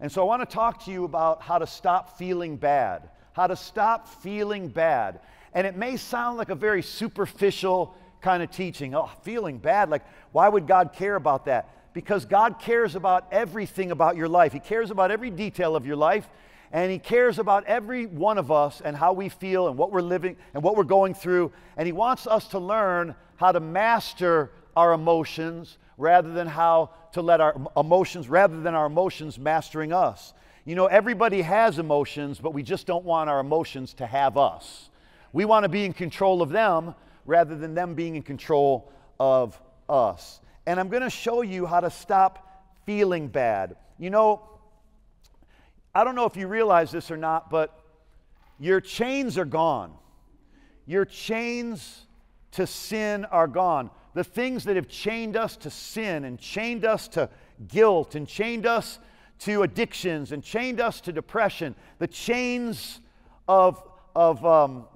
And so I want to talk to you about how to stop feeling bad. How to stop feeling bad. And it may sound like a very superficial kind of teaching. Oh, feeling bad. Like, why would God care about that? Because God cares about everything about your life. He cares about every detail of your life. And He cares about every one of us and how we feel and what we're living and what we're going through. And He wants us to learn how to master our emotions rather than how to let our emotions, rather than our emotions mastering us. You know, everybody has emotions, but we just don't want our emotions to have us. We want to be in control of them rather than them being in control of us. And I'm going to show you how to stop feeling bad. You know, I don't know if you realize this or not, but your chains are gone. Your chains to sin are gone. The things that have chained us to sin and chained us to guilt and chained us to addictions and chained us to depression, the chains of, of, um,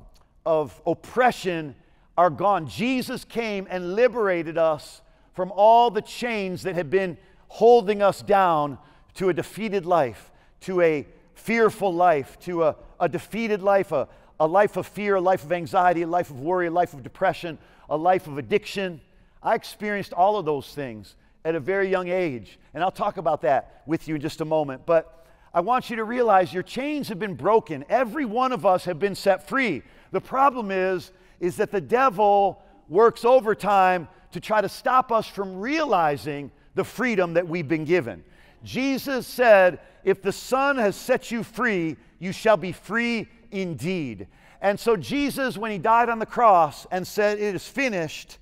of oppression are gone. Jesus came and liberated us from all the chains that had been holding us down to a defeated life, to a fearful life, to a, a defeated life, a, a life of fear, a life of anxiety, a life of worry, a life of depression, a life of addiction. I experienced all of those things at a very young age. And I'll talk about that with you in just a moment. But I want you to realize your chains have been broken. Every one of us have been set free. The problem is, is that the devil works overtime to try to stop us from realizing the freedom that we've been given. Jesus said, If the Son has set you free, you shall be free indeed. And so, Jesus, when he died on the cross and said, It is finished,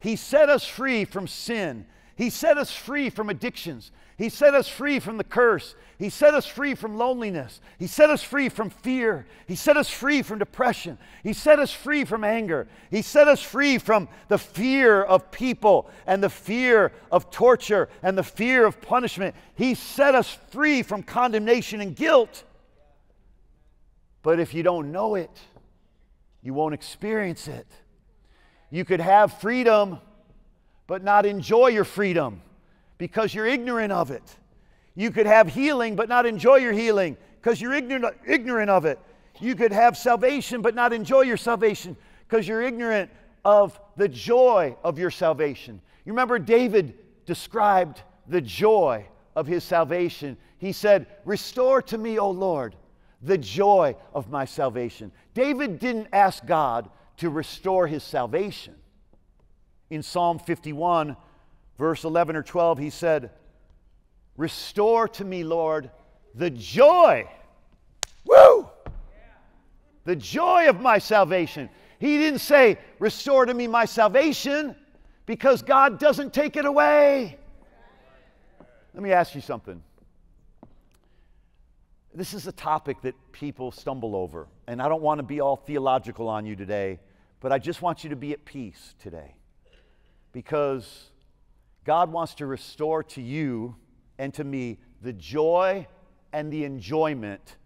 he set us free from sin. He set us free from addictions. He set us free from the curse. He set us free from loneliness. He set us free from fear. He set us free from depression. He set us free from anger. He set us free from the fear of people and the fear of torture and the fear of punishment. He set us free from condemnation and guilt. But if you don't know it, you won't experience it. You could have freedom but not enjoy your freedom because you're ignorant of it. You could have healing but not enjoy your healing because you're ignorant, ignorant of it. You could have salvation but not enjoy your salvation because you're ignorant of the joy of your salvation. You remember David described the joy of his salvation. He said, Restore to me, O Lord, the joy of my salvation. David didn't ask God to restore his salvation in Psalm 51, verse 11 or 12, he said, Restore to me, Lord, the joy. Woo! The joy of my salvation. He didn't say, Restore to me my salvation, because God doesn't take it away. Let me ask you something. This is a topic that people stumble over, and I don't want to be all theological on you today, but I just want you to be at peace today because God wants to restore to you and to me the joy and the enjoyment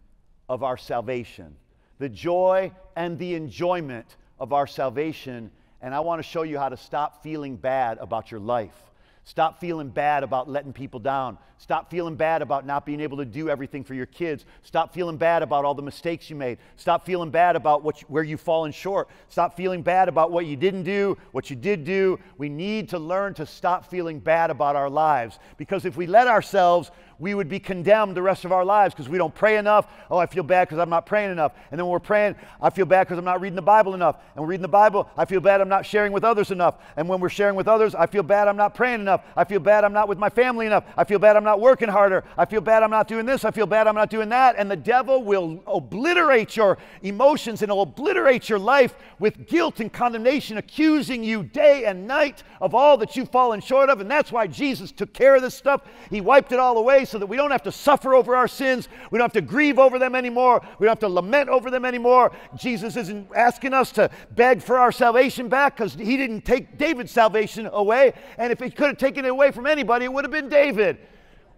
of our salvation. The joy and the enjoyment of our salvation. And I want to show you how to stop feeling bad about your life. Stop feeling bad about letting people down. Stop feeling bad about not being able to do everything for your kids. Stop feeling bad about all the mistakes you made. Stop feeling bad about what you, where you've fallen short. Stop feeling bad about what you didn't do, what you did do. We need to learn to stop feeling bad about our lives because if we let ourselves we would be condemned the rest of our lives because we don't pray enough. Oh, I feel bad because I'm not praying enough. And then when we're praying, I feel bad because I'm not reading the Bible enough. And we're reading the Bible, I feel bad I'm not sharing with others enough. And when we're sharing with others, I feel bad I'm not praying enough. I feel bad I'm not with my family enough. I feel bad I'm not working harder. I feel bad I'm not doing this. I feel bad I'm not doing that. And the devil will obliterate your emotions and obliterate your life with guilt and condemnation, accusing you day and night of all that you've fallen short of. And that's why Jesus took care of this stuff. He wiped it all away so that we don't have to suffer over our sins. We don't have to grieve over them anymore. We don't have to lament over them anymore. Jesus isn't asking us to beg for our salvation back because he didn't take David's salvation away. And if he could have taken it away from anybody, it would have been David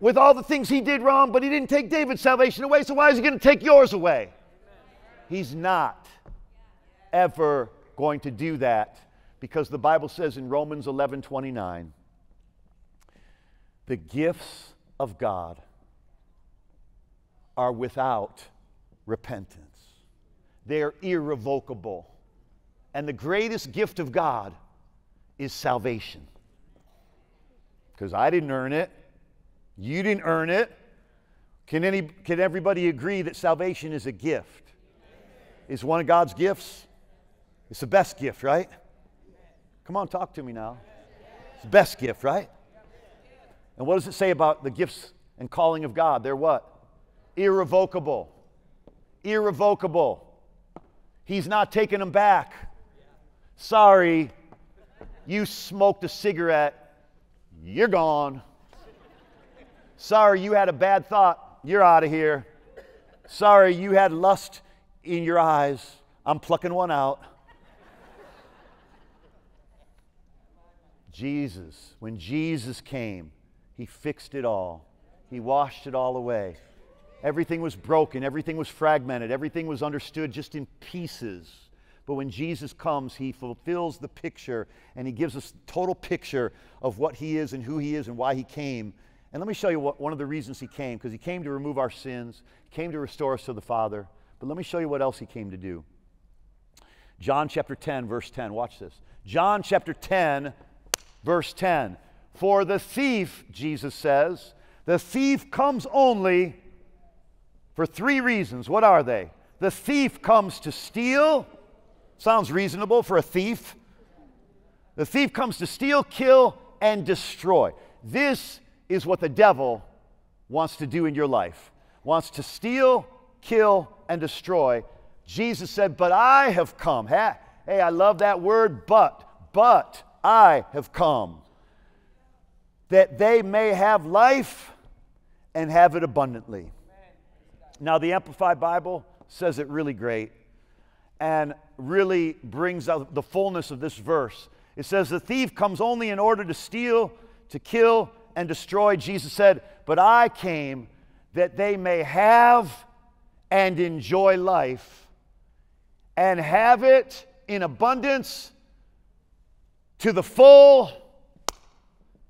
with all the things he did wrong, but he didn't take David's salvation away. So why is he going to take yours away? He's not ever going to do that because the Bible says in Romans 11 29, the gifts of God are without repentance. They are irrevocable. And the greatest gift of God is salvation. Because I didn't earn it, you didn't earn it. Can, any, can everybody agree that salvation is a gift? Is one of God's gifts? It's the best gift, right? Come on, talk to me now. It's the best gift, right? And what does it say about the gifts and calling of God? They're what? Irrevocable. Irrevocable. He's not taking them back. Sorry, you smoked a cigarette, you're gone. Sorry, you had a bad thought, you're out of here. Sorry, you had lust in your eyes, I'm plucking one out. Jesus, when Jesus came, he fixed it all. He washed it all away. Everything was broken, everything was fragmented, everything was understood just in pieces. But when Jesus comes, he fulfills the picture and he gives us total picture of what he is and who he is and why he came. And let me show you what, one of the reasons he came because he came to remove our sins, came to restore us to the Father. But let me show you what else he came to do. John chapter 10, verse 10. Watch this. John chapter 10, verse 10. For the thief, Jesus says, the thief comes only for three reasons. What are they? The thief comes to steal. Sounds reasonable for a thief. The thief comes to steal, kill, and destroy. This is what the devil wants to do in your life. Wants to steal, kill, and destroy. Jesus said, But I have come. Hey, I love that word, but. But I have come that they may have life and have it abundantly. Now, the Amplified Bible says it really great and really brings out the fullness of this verse. It says, The thief comes only in order to steal, to kill, and destroy. Jesus said, But I came that they may have and enjoy life and have it in abundance to the full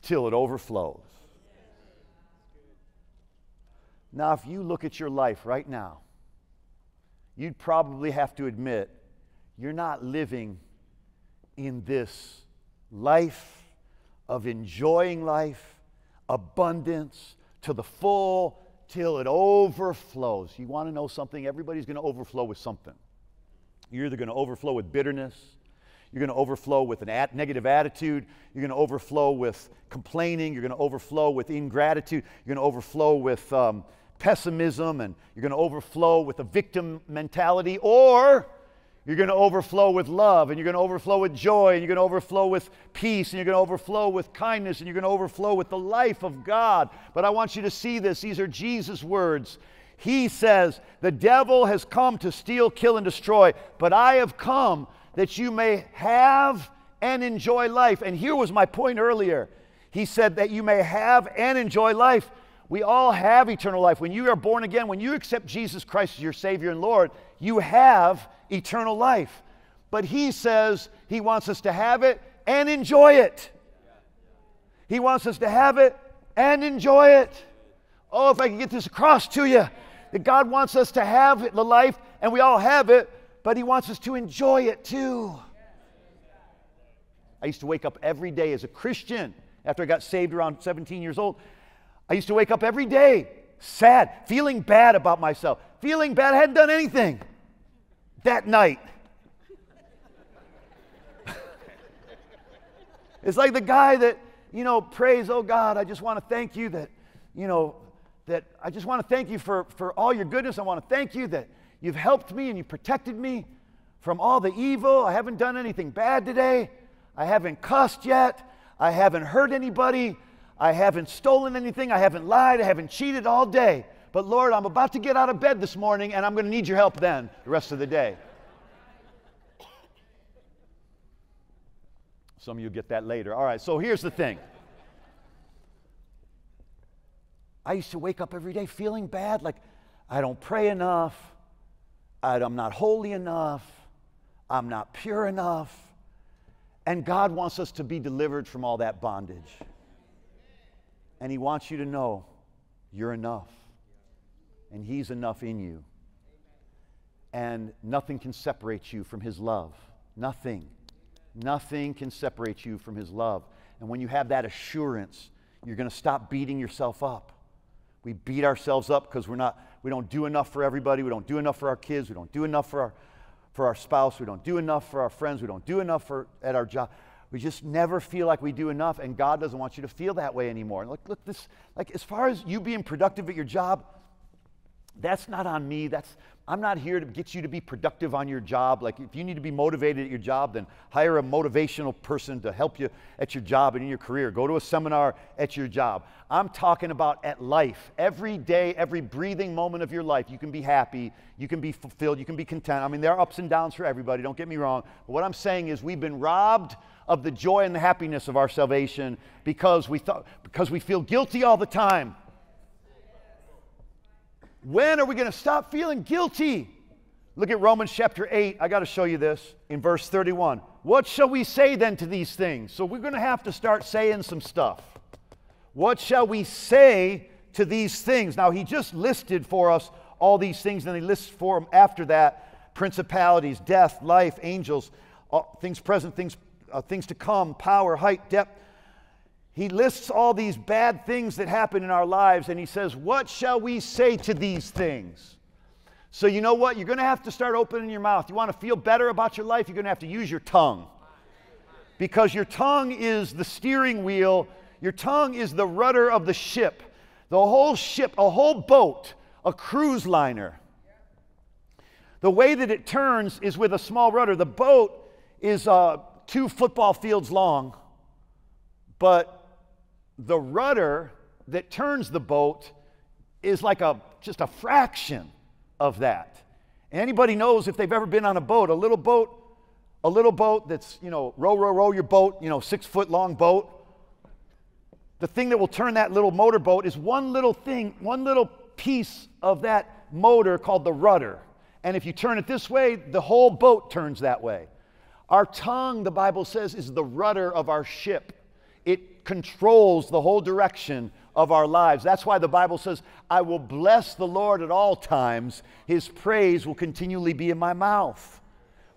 till it overflows. Now, if you look at your life right now, you'd probably have to admit you're not living in this life of enjoying life, abundance to the full till it overflows. You want to know something? Everybody's going to overflow with something. You're either going to overflow with bitterness, you're going to overflow with a at- negative attitude. You're going to overflow with complaining. You're going to overflow with ingratitude. You're going to overflow with um, pessimism. And you're going to overflow with a victim mentality. Or you're going to overflow with love. And you're going to overflow with joy. And you're going to overflow with peace. And you're going to overflow with kindness. And you're going to overflow with the life of God. But I want you to see this. These are Jesus' words. He says, The devil has come to steal, kill, and destroy, but I have come that you may have and enjoy life. And here was my point earlier. He said that you may have and enjoy life. We all have eternal life. When you are born again, when you accept Jesus Christ as your Savior and Lord, you have eternal life. But He says He wants us to have it and enjoy it. He wants us to have it and enjoy it. Oh, if I can get this across to you that God wants us to have the life, and we all have it, but He wants us to enjoy it too. I used to wake up every day as a Christian after I got saved around 17 years old. I used to wake up every day sad, feeling bad about myself, feeling bad. I hadn't done anything that night. it's like the guy that, you know, prays, Oh God, I just want to thank you that, you know, that I just want to thank you for, for all your goodness. I want to thank you that You've helped me and you've protected me from all the evil. I haven't done anything bad today. I haven't cussed yet. I haven't hurt anybody. I haven't stolen anything. I haven't lied. I haven't cheated all day. But Lord, I'm about to get out of bed this morning and I'm going to need your help then, the rest of the day. Some of you get that later. All right, so here's the thing. I used to wake up every day feeling bad, like I don't pray enough. I'm not holy enough. I'm not pure enough. And God wants us to be delivered from all that bondage. And He wants you to know you're enough. and He's enough in you. And nothing can separate you from His love. Nothing. Nothing can separate you from His love. And when you have that assurance, you're going to stop beating yourself up. We beat ourselves up because we're not, we don't do enough for everybody. We don't do enough for our kids. We don't do enough for our, for our spouse. We don't do enough for our friends. We don't do enough for, at our job. We just never feel like we do enough, and God doesn't want you to feel that way anymore. Look, look, this, like, as far as you being productive at your job, that's not on me. That's I'm not here to get you to be productive on your job. Like if you need to be motivated at your job, then hire a motivational person to help you at your job and in your career. Go to a seminar at your job. I'm talking about at life. Every day, every breathing moment of your life, you can be happy, you can be fulfilled, you can be content. I mean, there are ups and downs for everybody, don't get me wrong. But what I'm saying is we've been robbed of the joy and the happiness of our salvation because we thought because we feel guilty all the time. When are we going to stop feeling guilty? Look at Romans chapter 8. I got to show you this in verse 31. What shall we say then to these things? So we're going to have to start saying some stuff. What shall we say to these things? Now, he just listed for us all these things, and he lists for them after that principalities, death, life, angels, things present, things, uh, things to come, power, height, depth he lists all these bad things that happen in our lives and he says, What shall we say to these things? So, you know what? You're going to have to start opening your mouth. You want to feel better about your life? You're going to have to use your tongue. Because your tongue is the steering wheel, your tongue is the rudder of the ship. The whole ship, a whole boat, a cruise liner. The way that it turns is with a small rudder. The boat is uh, two football fields long, but the rudder that turns the boat is like a just a fraction of that. Anybody knows if they've ever been on a boat, a little boat, a little boat that's, you know, row, row, row your boat, you know, six foot long boat. The thing that will turn that little motorboat is one little thing, one little piece of that motor called the rudder. And if you turn it this way, the whole boat turns that way. Our tongue, the Bible says, is the rudder of our ship. It controls the whole direction of our lives. That's why the Bible says, I will bless the Lord at all times. His praise will continually be in my mouth.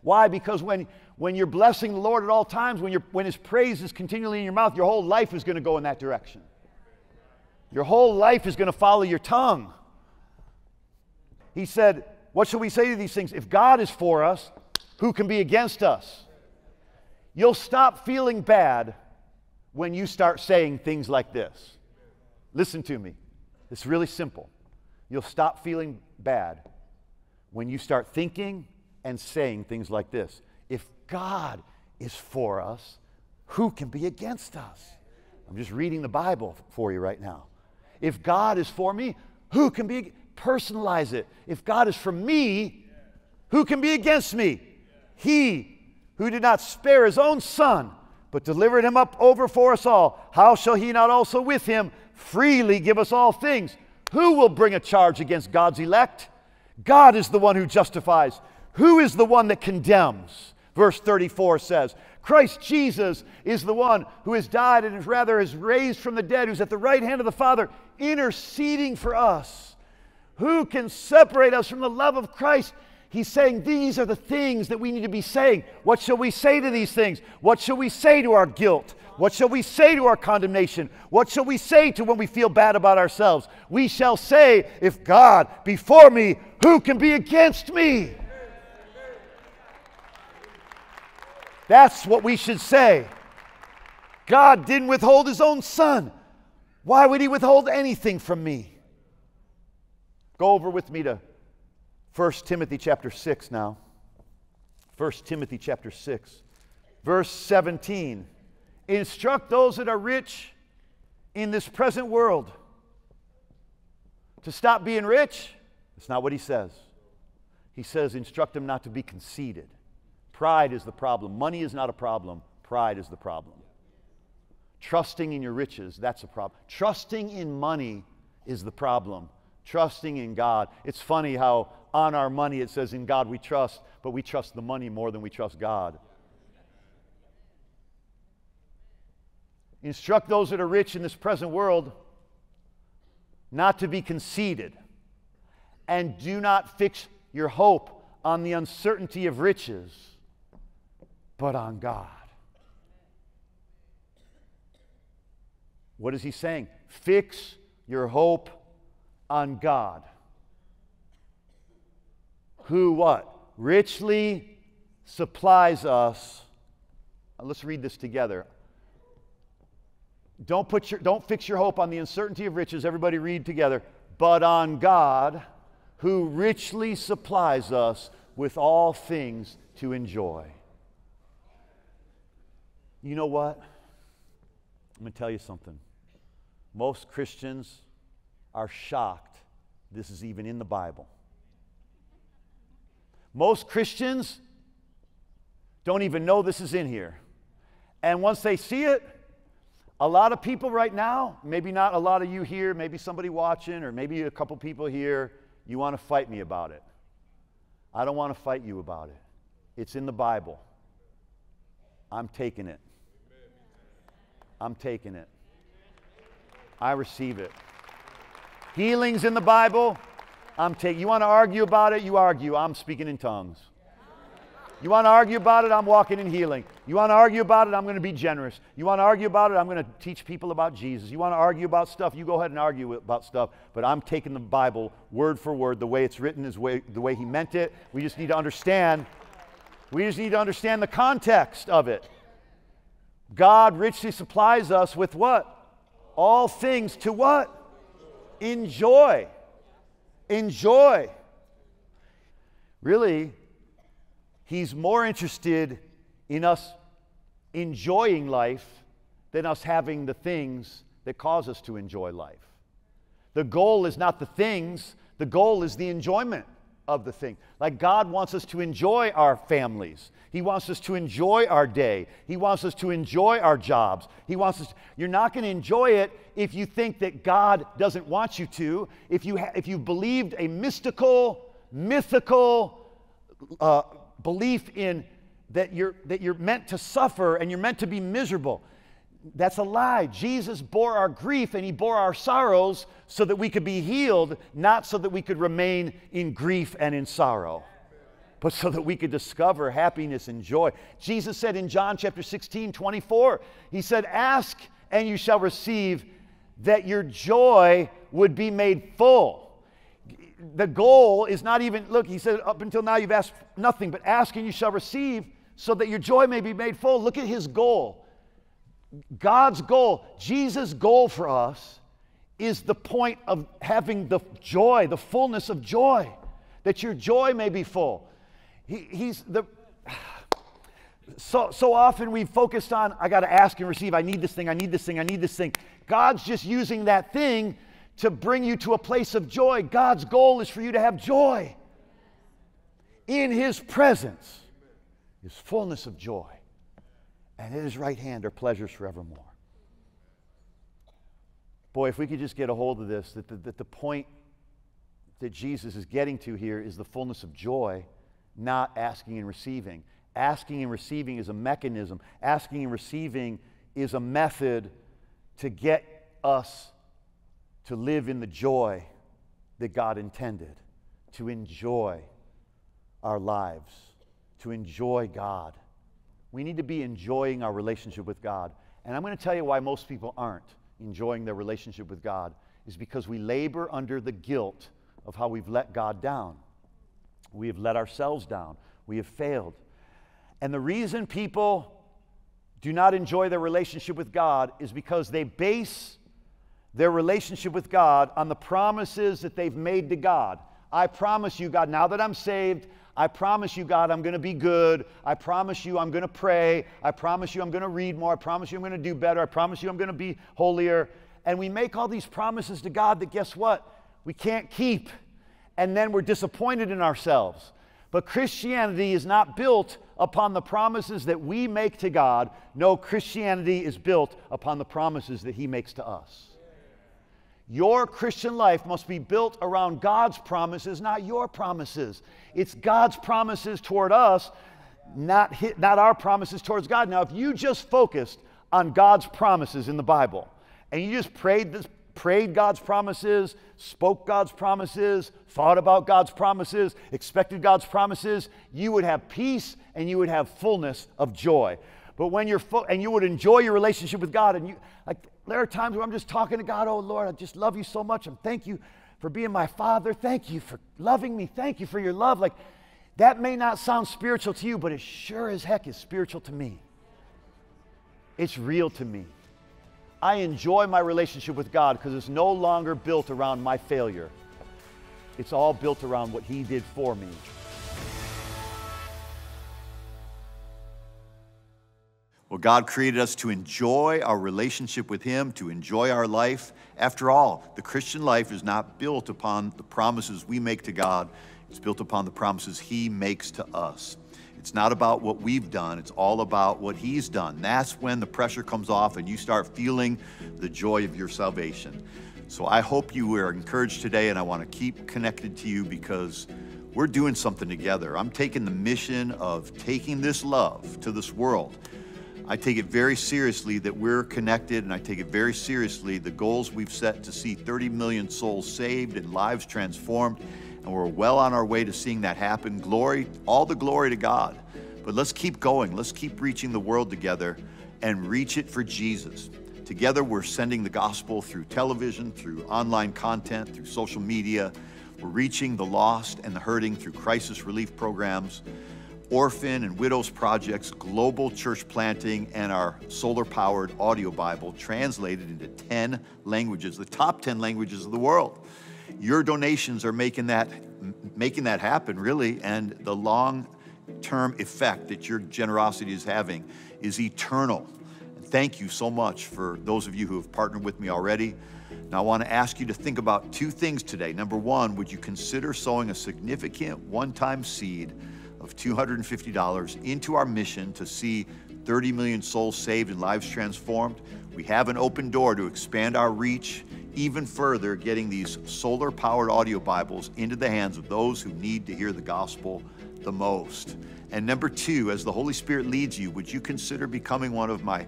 Why? Because when, when you're blessing the Lord at all times, when, you when His praise is continually in your mouth, your whole life is going to go in that direction. Your whole life is going to follow your tongue. He said, What shall we say to these things? If God is for us, who can be against us? You'll stop feeling bad when you start saying things like this. Listen to me. It's really simple. You'll stop feeling bad when you start thinking and saying things like this. If God is for us, who can be against us? I'm just reading the Bible for you right now. If God is for me, who can be personalize it? If God is for me, who can be against me? He who did not spare his own son, but delivered him up over for us all, how shall he not also with him freely give us all things? Who will bring a charge against God's elect? God is the one who justifies. Who is the one that condemns? Verse 34 says, Christ Jesus is the one who has died and is rather is raised from the dead, who's at the right hand of the Father, interceding for us. Who can separate us from the love of Christ? He's saying these are the things that we need to be saying. What shall we say to these things? What shall we say to our guilt? What shall we say to our condemnation? What shall we say to when we feel bad about ourselves? We shall say, If God be for me, who can be against me? That's what we should say. God didn't withhold his own son. Why would he withhold anything from me? Go over with me to 1 Timothy chapter 6 now. 1 Timothy chapter 6, verse 17. Instruct those that are rich in this present world to stop being rich. That's not what he says. He says, instruct them not to be conceited. Pride is the problem. Money is not a problem, pride is the problem. Trusting in your riches, that's a problem. Trusting in money is the problem. Trusting in God. It's funny how on our money, it says, In God we trust, but we trust the money more than we trust God. Instruct those that are rich in this present world not to be conceited. and do not fix your hope on the uncertainty of riches, but on God. What is he saying? Fix your hope on God. Who what? Richly supplies us. Let's read this together. Don't, put your, don't fix your hope on the uncertainty of riches. Everybody read together. But on God, who richly supplies us with all things to enjoy. You know what? I'm going to tell you something. Most Christians are shocked this is even in the Bible. Most Christians don't even know this is in here. And once they see it, a lot of people right now, maybe not a lot of you here, maybe somebody watching, or maybe a couple people here, you want to fight me about it. I don't want to fight you about it. It's in the Bible. I'm taking it. I'm taking it. I receive it. Healing's in the Bible. I'm taking. You want to argue about it? You argue. I'm speaking in tongues. You want to argue about it? I'm walking in healing. You want to argue about it? I'm going to be generous. You want to argue about it? I'm going to teach people about Jesus. You want to argue about stuff? You go ahead and argue about stuff. But I'm taking the Bible word for word, the way it's written is way, the way He meant it. We just need to understand. We just need to understand the context of it. God richly supplies us with what? All things to what? Enjoy. Enjoy. Really, He's more interested in us enjoying life than us having the things that cause us to enjoy life. The goal is not the things, the goal is the enjoyment of the thing. Like God wants us to enjoy our families. He wants us to enjoy our day. He wants us to enjoy our jobs. He wants us to, you're not going to enjoy it if you think that God doesn't want you to. If you ha, if you believed a mystical, mythical uh, belief in that you're, that you're meant to suffer and you're meant to be miserable. That's a lie. Jesus bore our grief and he bore our sorrows so that we could be healed, not so that we could remain in grief and in sorrow, but so that we could discover happiness and joy. Jesus said in John chapter 16, 24, He said, Ask and you shall receive, that your joy would be made full the goal is not even, look, he said, up until now you've asked nothing, but ask and you shall receive so that your joy may be made full. Look at his goal. God's goal, Jesus' goal for us is the point of having the joy, the fullness of joy, that your joy may be full. He, he's the, so, so often we've focused on, I got to ask and receive, I need this thing, I need this thing, I need this thing. God's just using that thing to bring you to a place of joy. God's goal is for you to have joy. In His presence is fullness of joy, and at His right hand are pleasures forevermore. Boy, if we could just get a hold of this, that the, that the point that Jesus is getting to here is the fullness of joy, not asking and receiving. Asking and receiving is a mechanism, asking and receiving is a method to get us to live in the joy that God intended, to enjoy our lives, to enjoy God. We need to be enjoying our relationship with God. And I'm going to tell you why most people aren't enjoying their relationship with God is because we labor under the guilt of how we've let God down. We have let ourselves down. We have failed. And the reason people do not enjoy their relationship with God is because they base their relationship with God on the promises that they've made to God. I promise you, God, now that I'm saved, I promise you, God, I'm going to be good. I promise you, I'm going to pray. I promise you, I'm going to read more. I promise you, I'm going to do better. I promise you, I'm going to be holier. And we make all these promises to God that guess what? We can't keep. And then we're disappointed in ourselves. But Christianity is not built upon the promises that we make to God. No, Christianity is built upon the promises that He makes to us. Your Christian life must be built around God's promises, not your promises. It's God's promises toward us, not, hit, not our promises towards God. Now, if you just focused on God's promises in the Bible and you just prayed this prayed God's promises, spoke God's promises, thought about God's promises, expected God's promises, you would have peace and you would have fullness of joy. But when you're full, and you would enjoy your relationship with God, and you like there are times where I'm just talking to God, oh Lord, I just love you so much, and thank you for being my father. Thank you for loving me. Thank you for your love. Like that may not sound spiritual to you, but it sure as heck is spiritual to me. It's real to me. I enjoy my relationship with God because it's no longer built around my failure. It's all built around what He did for me. Well, God created us to enjoy our relationship with Him, to enjoy our life. After all, the Christian life is not built upon the promises we make to God, it's built upon the promises He makes to us. It's not about what we've done, it's all about what He's done. That's when the pressure comes off and you start feeling the joy of your salvation. So I hope you were encouraged today, and I want to keep connected to you because we're doing something together. I'm taking the mission of taking this love to this world I take it very seriously that we're connected, and I take it very seriously the goals we've set to see 30 million souls saved and lives transformed, and we're well on our way to seeing that happen. Glory, all the glory to God. But let's keep going. Let's keep reaching the world together and reach it for Jesus. Together, we're sending the gospel through television, through online content, through social media. We're reaching the lost and the hurting through crisis relief programs orphan and widows projects, global church planting, and our solar powered audio Bible translated into 10 languages, the top 10 languages of the world. Your donations are making that, making that happen, really, and the long term effect that your generosity is having is eternal. Thank you so much for those of you who have partnered with me already. Now, I want to ask you to think about two things today. Number one, would you consider sowing a significant one time seed? Of $250 into our mission to see 30 million souls saved and lives transformed. We have an open door to expand our reach even further, getting these solar powered audio Bibles into the hands of those who need to hear the gospel the most. And number two, as the Holy Spirit leads you, would you consider becoming one of my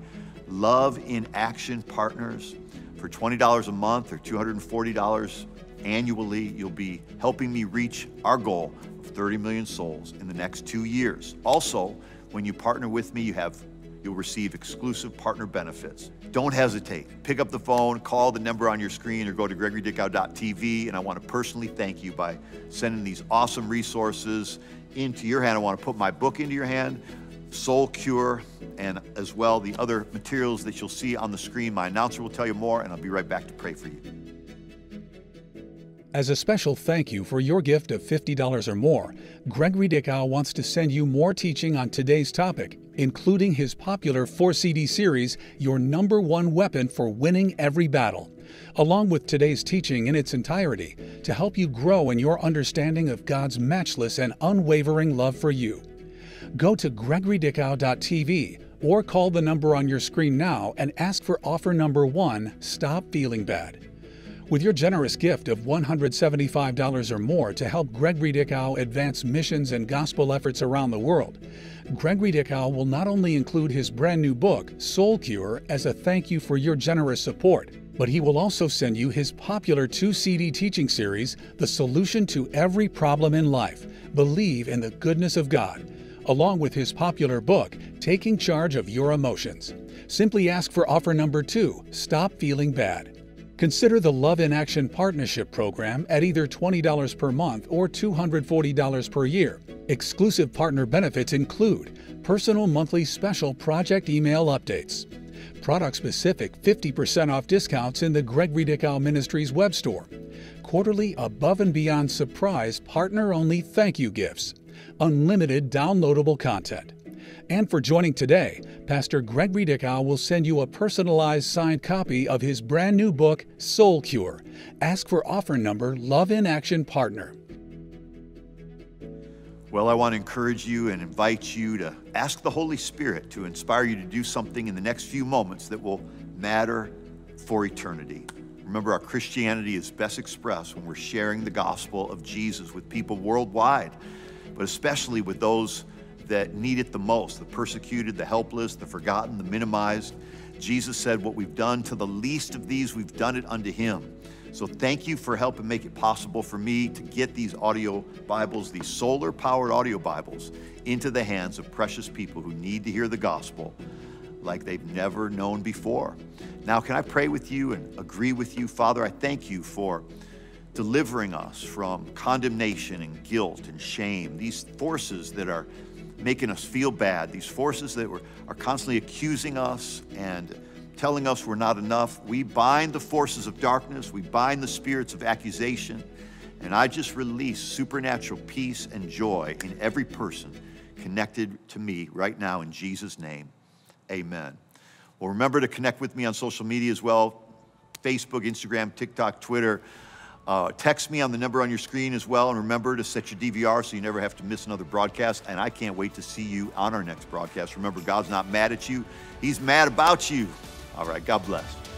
Love in Action partners? For $20 a month or $240 annually, you'll be helping me reach our goal 30 million souls in the next two years. Also, when you partner with me, you have you'll receive exclusive partner benefits. Don't hesitate. Pick up the phone, call the number on your screen, or go to gregorydickow.tv. And I want to personally thank you by sending these awesome resources into your hand. I want to put my book into your hand, Soul Cure, and as well the other materials that you'll see on the screen. My announcer will tell you more, and I'll be right back to pray for you. As a special thank you for your gift of $50 or more, Gregory Dickow wants to send you more teaching on today's topic, including his popular 4 CD series, Your Number One Weapon for Winning Every Battle, along with today's teaching in its entirety to help you grow in your understanding of God's matchless and unwavering love for you. Go to gregorydickow.tv or call the number on your screen now and ask for offer number one Stop Feeling Bad. With your generous gift of $175 or more to help Gregory Dickow advance missions and gospel efforts around the world, Gregory Dickow will not only include his brand new book, Soul Cure, as a thank you for your generous support, but he will also send you his popular two CD teaching series, The Solution to Every Problem in Life Believe in the Goodness of God, along with his popular book, Taking Charge of Your Emotions. Simply ask for offer number two Stop Feeling Bad. Consider the Love in Action Partnership Program at either $20 per month or $240 per year. Exclusive partner benefits include personal monthly special project email updates, product specific 50% off discounts in the Gregory Dickow Ministries web store, quarterly above and beyond surprise partner only thank you gifts, unlimited downloadable content and for joining today, Pastor Gregory Dickow will send you a personalized signed copy of his brand new book, Soul Cure. Ask for offer number Love in Action Partner. Well, I want to encourage you and invite you to ask the Holy Spirit to inspire you to do something in the next few moments that will matter for eternity. Remember, our Christianity is best expressed when we're sharing the gospel of Jesus with people worldwide, but especially with those that need it the most the persecuted, the helpless, the forgotten, the minimized. Jesus said, What we've done to the least of these, we've done it unto him. So thank you for helping make it possible for me to get these audio Bibles, these solar powered audio Bibles, into the hands of precious people who need to hear the gospel like they've never known before. Now, can I pray with you and agree with you? Father, I thank you for delivering us from condemnation and guilt and shame, these forces that are making us feel bad, these forces that are constantly accusing us and telling us we're not enough. We bind the forces of darkness, we bind the spirits of accusation, and I just release supernatural peace and joy in every person connected to me right now in Jesus' name. Amen. Well, remember to connect with me on social media as well Facebook, Instagram, TikTok, Twitter. Uh, text me on the number on your screen as well. And remember to set your DVR so you never have to miss another broadcast. And I can't wait to see you on our next broadcast. Remember, God's not mad at you, He's mad about you. All right, God bless.